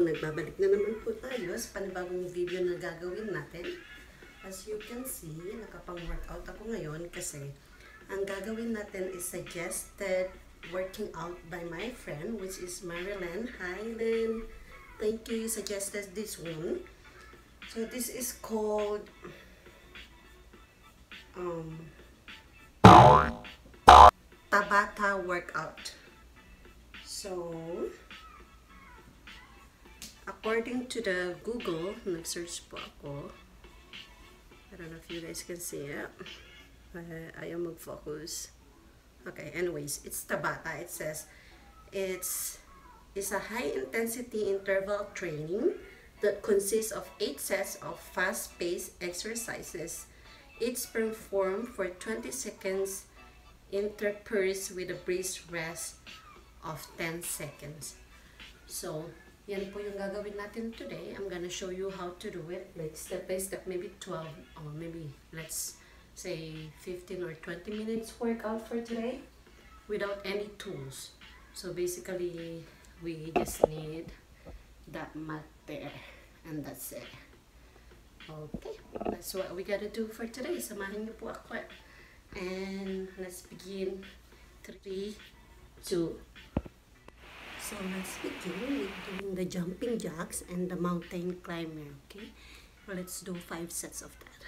nagbabalik na naman po tayo sa panibagong video na gagawin natin. As you can see, nakapang-workout ako ngayon kasi ang gagawin natin is suggested working out by my friend which is Marilyn. Hi Lynn! Thank you, you suggested this one. So this is called um, Tabata workout. So, according to the Google, nag-search po ako. I don't know if you guys can see it. Uh, ayaw mag-focus. Okay, anyways, it's Tabata. It says, it's, it's a high-intensity interval training that consists of 8 sets of fast-paced exercises, each performed for 20 seconds interspersed with a brief rest of 10 seconds. So, yan po yung gagawin natin today. I'm gonna show you how to do it, like step by step, maybe 12 or maybe let's say 15 or 20 minutes workout for today without any tools. So basically, we just need that mat there and that's it. Okay, that's what we gotta do for today. Samahan niyo po ako. And let's begin. 3, 2, So let's begin with doing the jumping jacks and the mountain climber, okay? Let's do five sets of that.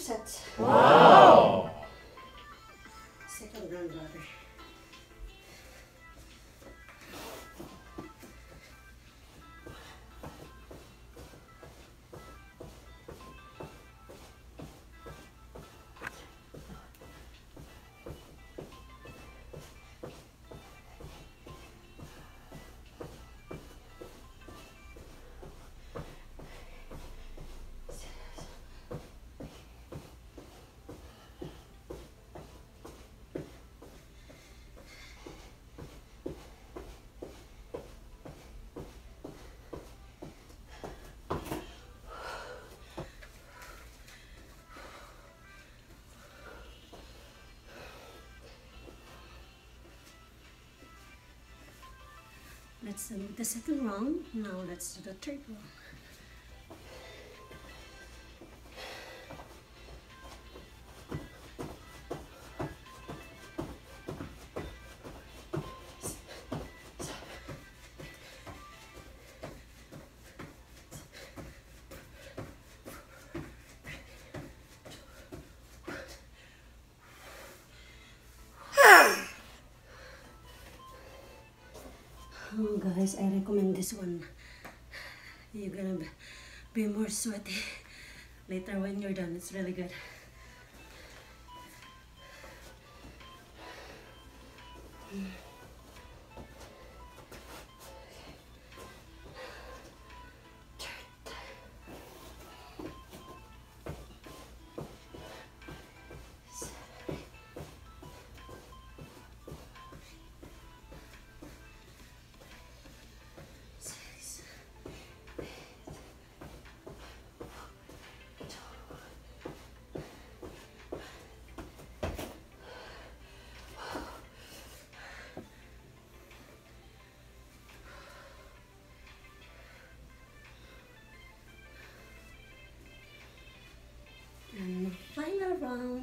Sets. Wow! Second granddaughter. Let's do the second round. Now let's do the third round. Oh guys, I recommend this one. You're gonna be- more sweaty later when you're done. It's really good. Final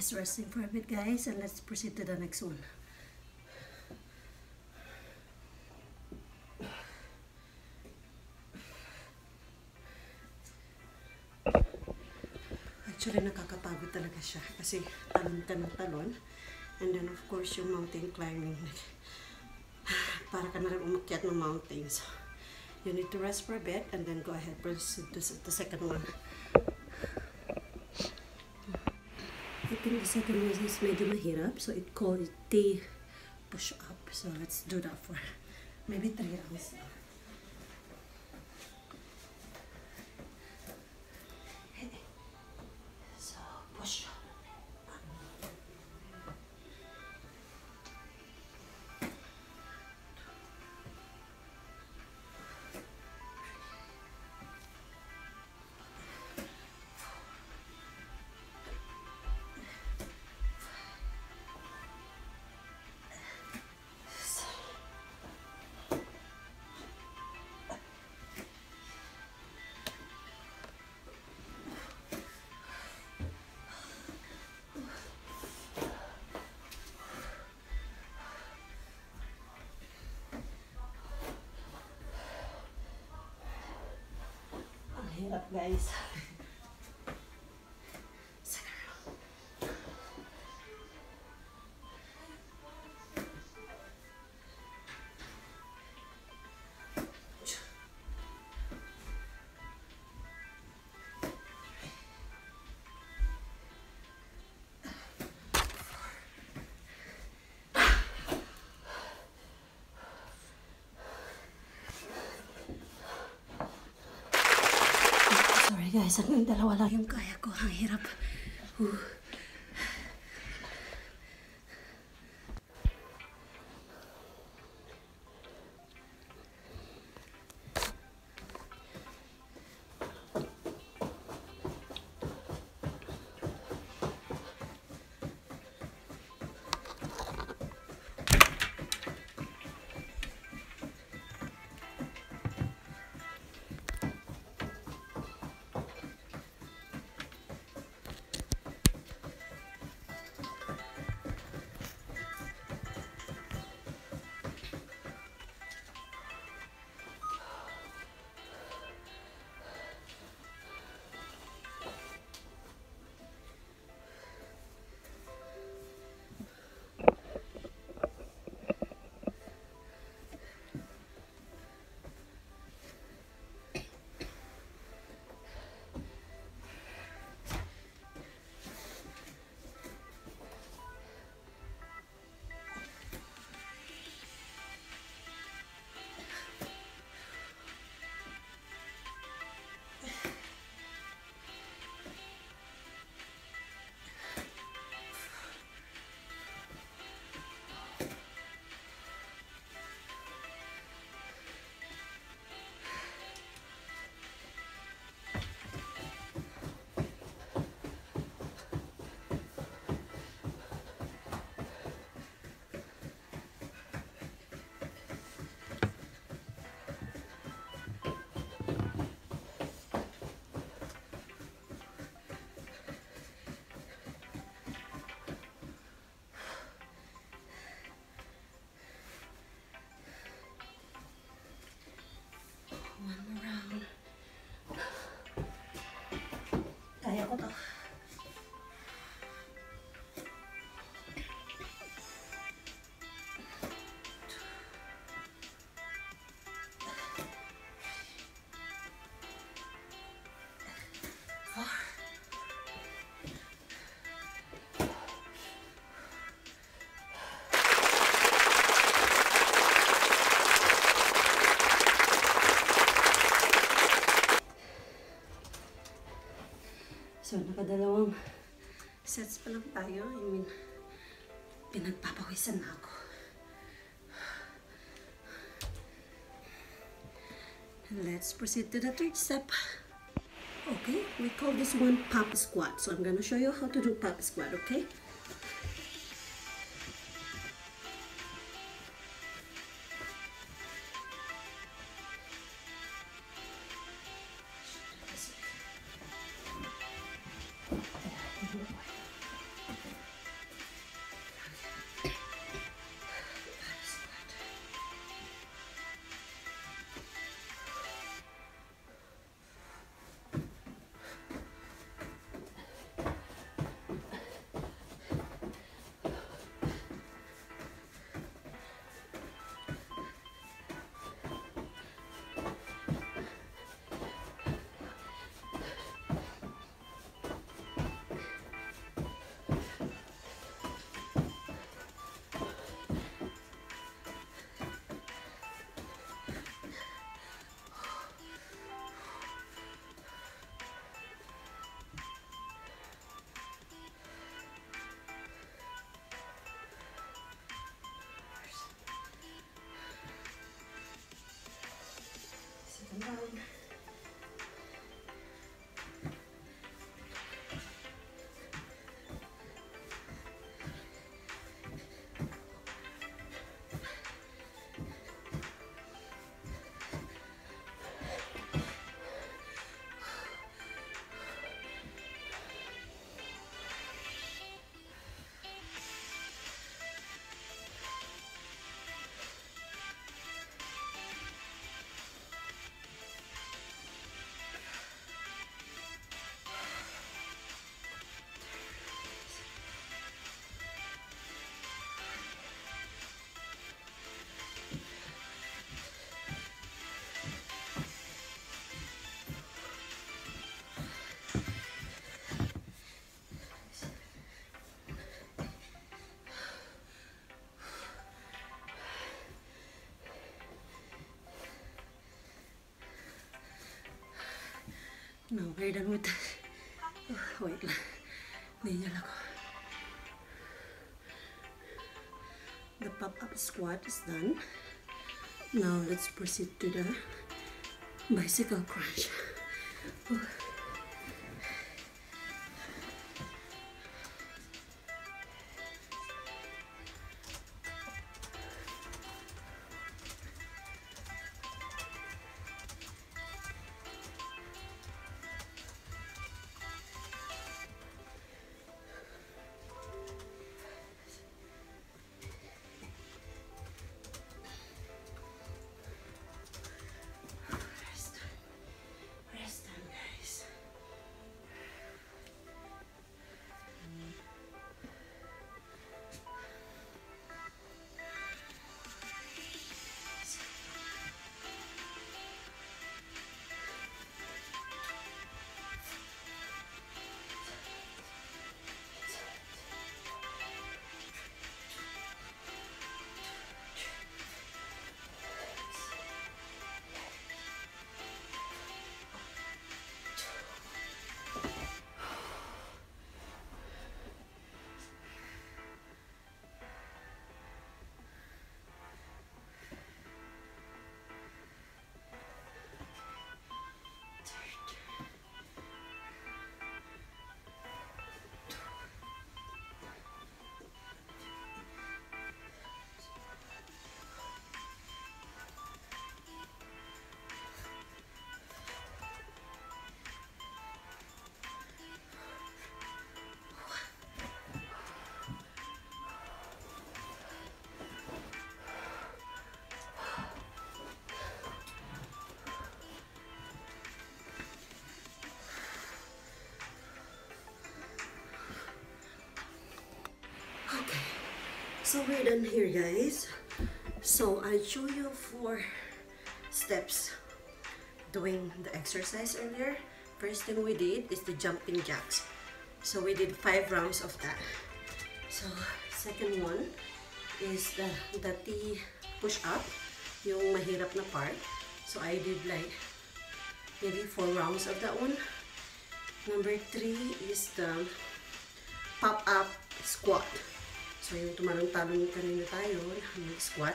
just resting for a bit, guys, and let's proceed to the next one. Actually, nakakapagod talaga siya kasi talon ka ng talon. And then, of course, yung mountain climbing. Para ka na rin umakyat ng mountains. You need to rest for a bit and then go ahead proceed to the second one. I think the second one is medyo mahirap. So, it called it T push up. So, let's do that for maybe three rounds. Hirap guys. Sorry guys, dalawa lang yung kaya ko. Ang hirap. Whew. Sets pa lang tayo. I mean, pinagpapawisan na ako. Let's proceed to the third step. Okay, we call this one pop squat. So I'm gonna show you how to do pop squat, okay? Sit down. No, we're done with that. Oh, wait lang. Ako. The pop-up squat is done. Now, let's proceed to the bicycle crunch. Oh. So we're done here, guys. So I show you four steps doing the exercise earlier. First thing we did is the jumping jacks. So we did five rounds of that. So second one is the the T push up, yung mahirap na part. So I did like maybe four rounds of that one. Number three is the pop-up squat. So yung tumalong-talong kanina tayo, eh, squat.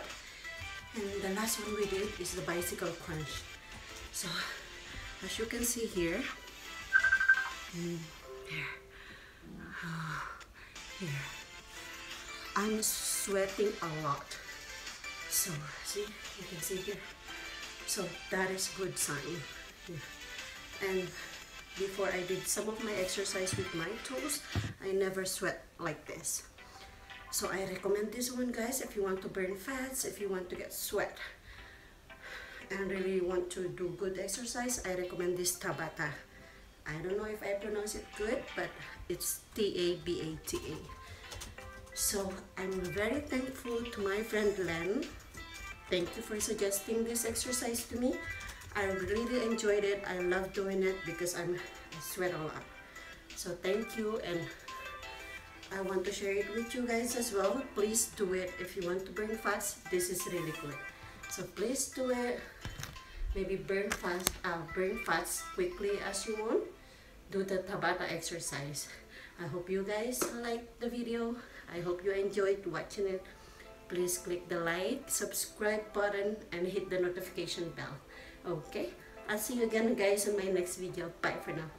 And the last one we did is the bicycle crunch. So, as you can see here, here, ah, here, I'm sweating a lot. So, see, you can see here. So, that is good sign. And before I did some of my exercise with my toes, I never sweat like this. So I recommend this one guys if you want to burn fats, if you want to get sweat and really want to do good exercise, I recommend this Tabata. I don't know if I pronounce it good, but it's T-A-B-A-T-A. So I'm very thankful to my friend Len. Thank you for suggesting this exercise to me. I really enjoyed it. I love doing it because I'm, I sweat a lot. So thank you and I want to share it with you guys as well. Please do it if you want to burn fats. This is really good. So please do it. Maybe burn fast, uh, burn fats quickly as you want. Do the Tabata exercise. I hope you guys like the video. I hope you enjoyed watching it. Please click the like, subscribe button, and hit the notification bell. Okay? I'll see you again guys in my next video. Bye for now.